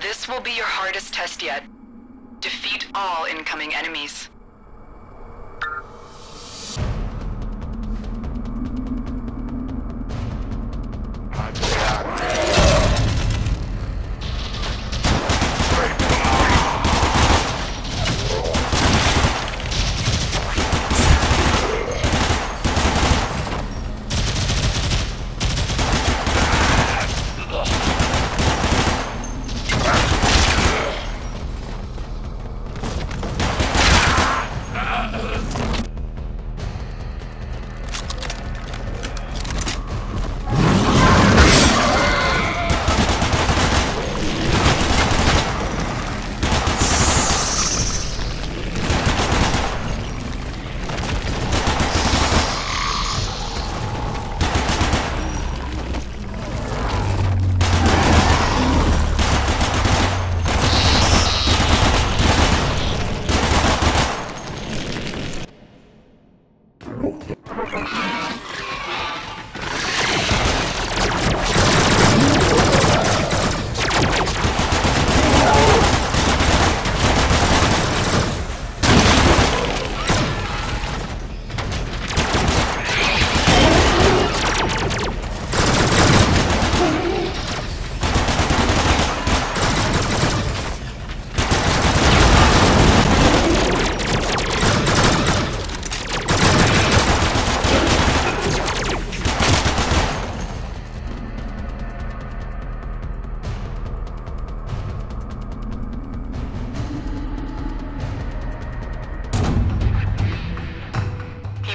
This will be your hardest test yet. Defeat all incoming enemies. Oh,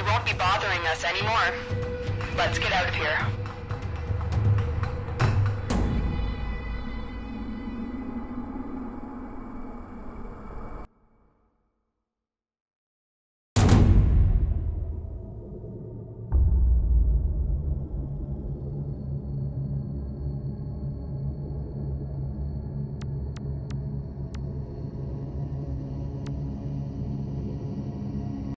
He won't be bothering us anymore. Let's get out of here.